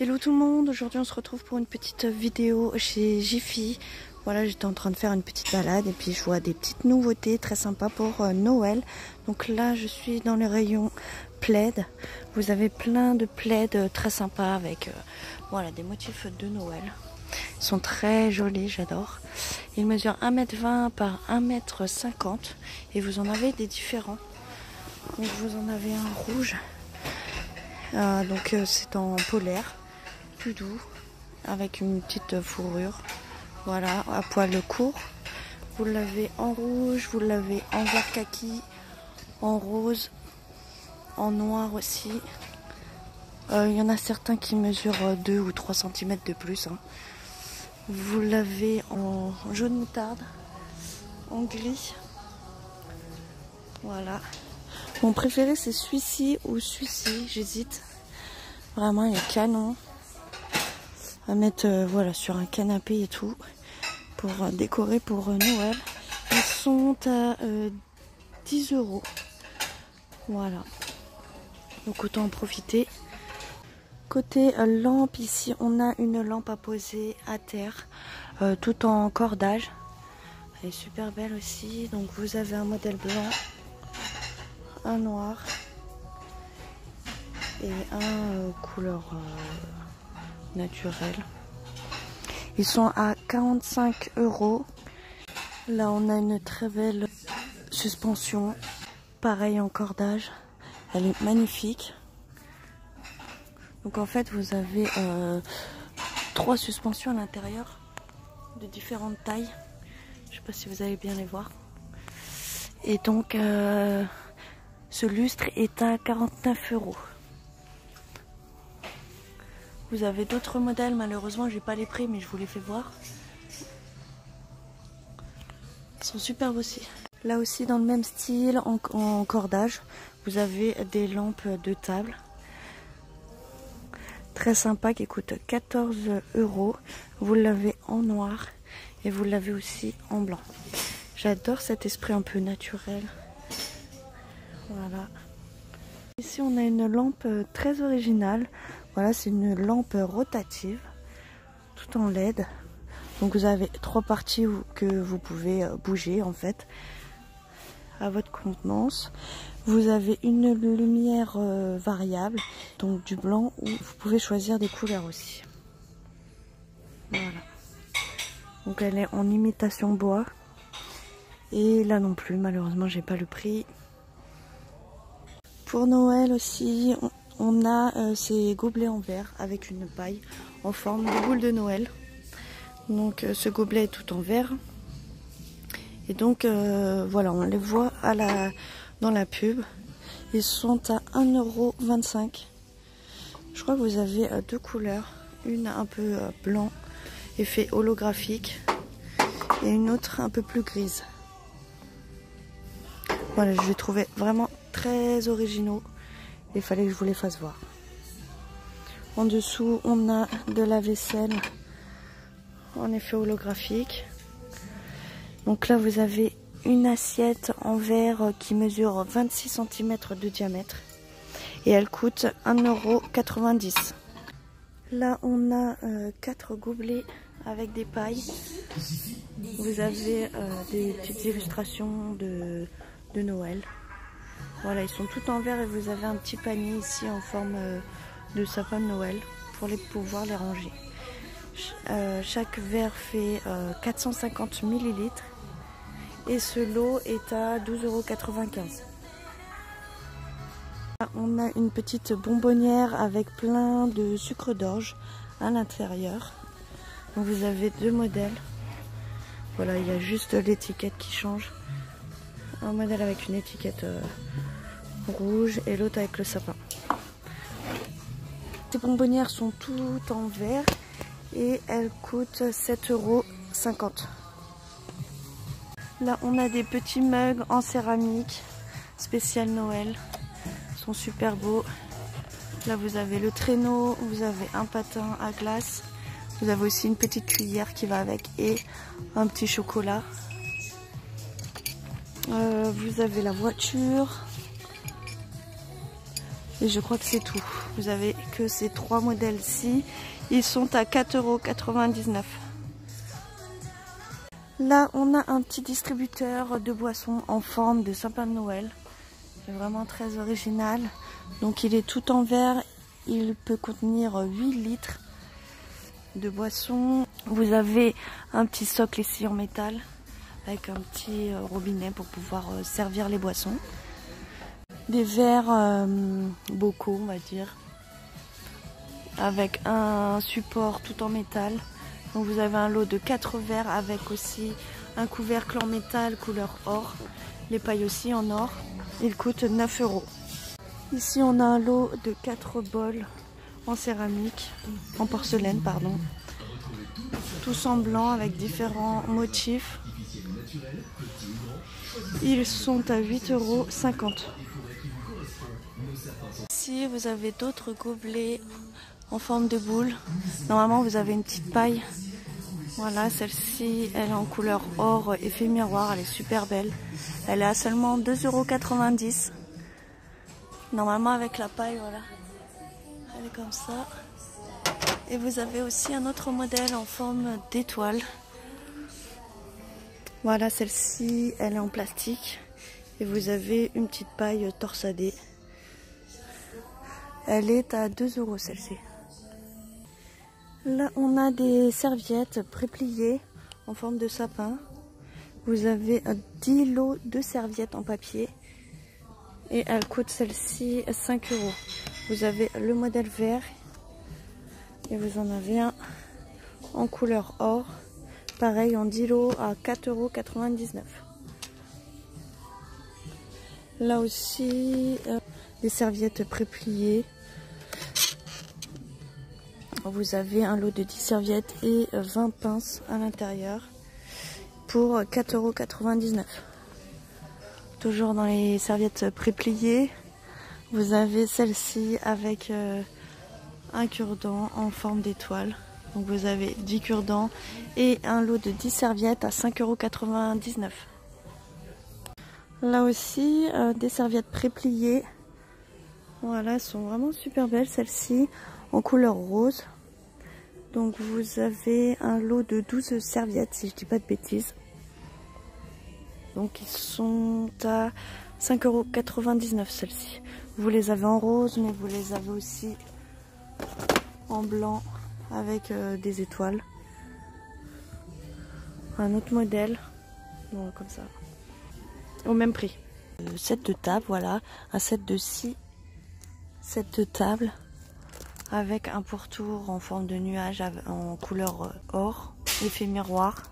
Hello tout le monde, aujourd'hui on se retrouve pour une petite vidéo chez Jiffy. Voilà, j'étais en train de faire une petite balade et puis je vois des petites nouveautés très sympas pour euh, Noël. Donc là, je suis dans le rayon plaid. Vous avez plein de plaids euh, très sympas avec euh, voilà, des motifs de Noël. Ils sont très jolis, j'adore. Ils mesurent 1m20 par 1m50 et vous en avez des différents. Donc vous en avez un rouge. donc c'est en polaire doux avec une petite fourrure. Voilà, à poil court. Vous l'avez en rouge, vous l'avez en vert kaki, en rose, en noir aussi. Euh, il y en a certains qui mesurent 2 ou 3 cm de plus. Hein. Vous l'avez en jaune moutarde, en gris. Voilà. Mon préféré c'est celui-ci ou celui-ci, j'hésite. Vraiment, il est canon à mettre euh, voilà, sur un canapé et tout pour euh, décorer pour euh, Noël. Ils sont à 10 euros. Voilà. Donc autant en profiter. Côté lampe, ici on a une lampe à poser à terre, tout en cordage. Elle est super belle aussi. Donc vous avez un modèle blanc, un noir et un couleur naturel. Ils sont à 45 euros. Là, on a une très belle suspension. Pareil en cordage. Elle est magnifique. Donc en fait, vous avez euh, trois suspensions à l'intérieur de différentes tailles. Je sais pas si vous allez bien les voir. Et donc, euh, ce lustre est à 49 euros. Vous avez d'autres modèles, malheureusement j'ai pas les prix mais je vous les fais voir. Ils sont superbes aussi. Là aussi dans le même style, en, cordage, vous avez des lampes de table. Très sympa qui coûte 14 euros. Vous l'avez en noir et vous l'avez aussi en blanc. J'adore cet esprit un peu naturel. Voilà. Ici on a une lampe très originale. Voilà, c'est une lampe rotative, tout en LED. Donc vous avez trois parties que vous pouvez euh, bouger en fait à votre contenance. Vous avez une lumière euh, variable, donc du blanc, où vous pouvez choisir des couleurs aussi. Voilà. Donc elle est en imitation bois. Et là non plus, malheureusement, j'ai pas le prix. Pour Noël aussi, a euh, ces gobelets en verre avec une paille en forme de boule de Noël. Donc euh, ce gobelet est tout en verre. Et donc euh, voilà, on les voit dans la pub. Ils sont à 1,25€. Je crois que vous avez deux couleurs. Une un peu blanc, effet holographique. Et une autre un peu plus grise. Voilà, je les trouvais vraiment très originaux. Il fallait que je vous les fasse voir. En dessous, on a de la vaisselle en effet holographique. Donc là, vous avez une assiette en verre qui mesure 26 cm de diamètre. Et elle coûte 1,90€. Là, on a euh, quatre gobelets avec des pailles. Vous avez euh, des petites illustrations de Noël. Voilà, ils sont tout en verre et vous avez un petit panier ici en forme euh, de sapin de Noël pour les pouvoir les ranger. Euh, chaque verre fait 450 euh, ml et ce lot est à 12,95€. On a une petite bonbonnière avec plein de sucre d'orge à l'intérieur. vous avez deux modèles. Voilà, il y a juste l'étiquette qui change. Un modèle avec une étiquette rouge et l'autre avec le sapin. Ces bonbonnières sont toutes en verre et elles coûtent 7,50 euros. Là, on a des petits mugs en céramique spécial Noël. Ils sont super beaux. Là, vous avez le traîneau, vous avez un patin à glace. Vous avez aussi une petite cuillère qui va avec et un petit chocolat. Euh, vous avez la voiture, et je crois que c'est tout. Vous avez que ces trois modèles-ci. Ils sont à 4,99€. Là, on a un petit distributeur de boissons en forme de sapin de Noël. C'est vraiment très original. Donc il est tout en verre. Il peut contenir 8 litres de boissons. Vous avez un petit socle ici en métal avec un petit euh, robinet pour pouvoir euh, servir les boissons. Des verres euh, bocaux, on va dire, avec un support tout en métal. Donc vous avez un lot de 4 verres avec aussi un couvercle en métal couleur or. Les pailles aussi en or. Il coûte 9 euros. Ici on a un lot de 4 bols en céramique, en porcelaine pardon. Tous en blanc avec différents motifs. Ils sont à 8,50 euros. Ici vous avez d'autres gobelets en forme de boule. Normalement vous avez une petite paille voilà, celle-ci, elle est en couleur or effet miroir, elle est super belle. Elle est à seulement 2,90€. Normalement avec la paille, voilà. Elle est comme ça. Et vous avez aussi un autre modèle en forme d'étoile. Voilà, celle-ci, elle est en plastique. Et vous avez une petite paille torsadée. Elle est à 2 euros celle-ci. Là, on a des serviettes prépliées en forme de sapin. Vous avez 10 lots de serviettes en papier. Et elle coûte celle-ci 5 euros. Vous avez le modèle vert. Et vous en avez un en couleur or. Pareil en 10 lots à 4,99 euros. Là aussi, euh, des serviettes prépliées vous avez un lot de 10 serviettes et 20 pinces à l'intérieur pour 4,99€. Toujours dans les serviettes prépliées, vous avez celle-ci avec euh, un cure-dent en forme d'étoile. Donc vous avez 10 cure-dents et un lot de 10 serviettes à 5,99€. Là aussi, euh, des serviettes prépliées. Voilà, elles sont vraiment super belles celles-ci en couleur rose. Donc vous avez un lot de 12 serviettes si je dis pas de bêtises. Donc ils sont à 5,99€ celles-ci. Vous les avez en rose mais vous les avez aussi en blanc avec euh, des étoiles. Un autre modèle. comme ça. Au même prix. Euh, set de table, voilà. Un set de 6 sets de table avec un pourtour en forme de nuage en couleur euh, or, effet miroir.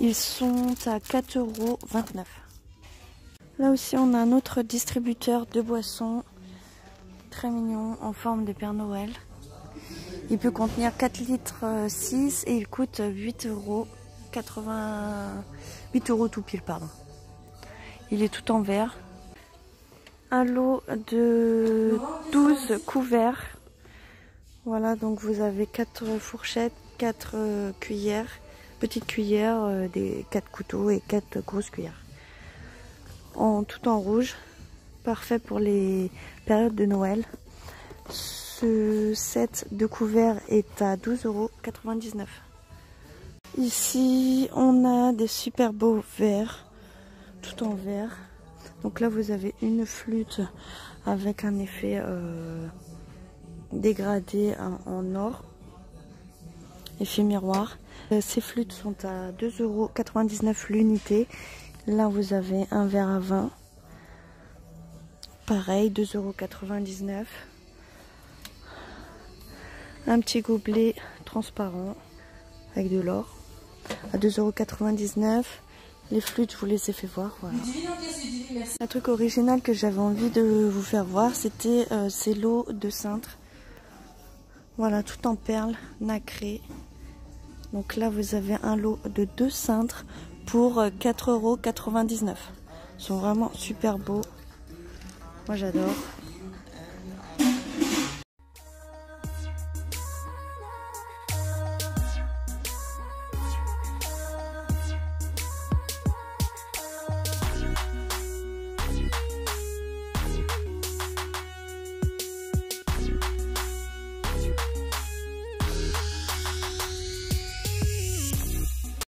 Ils sont à 4,29€. Là aussi, on a un autre distributeur de boissons très mignon en forme de Père Noël. Il peut contenir 4 litres 6 euh, et il coûte 8 euros. 8 euros tout pile, pardon. Il est tout en verre. Un lot de 12 couverts voilà, donc vous avez quatre fourchettes, quatre euh, cuillères, petites cuillères, euh, des quatre couteaux et quatre grosses cuillères. En tout en rouge, parfait pour les périodes de Noël. Ce set de couverts est à 12,99€. Ici, on a des super beaux verres, tout en verre. Donc là, vous avez une flûte avec un effet euh, dégradé en, or. Effet miroir. Euh, ces flûtes sont à 2,99€ l'unité. Là, vous avez un verre à vin. Pareil, 2,99€. Un petit gobelet transparent avec de l'or à 2,99€. Les flûtes, je vous les ai fait voir. Voilà. Un truc original que j'avais envie de vous faire voir, c'était euh, ces lots de cintres. Voilà, tout en perles nacrées. Donc là, vous avez un lot de deux cintres pour 4,99€. Ils sont vraiment super beaux. Moi, j'adore.